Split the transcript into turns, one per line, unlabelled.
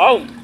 Oh!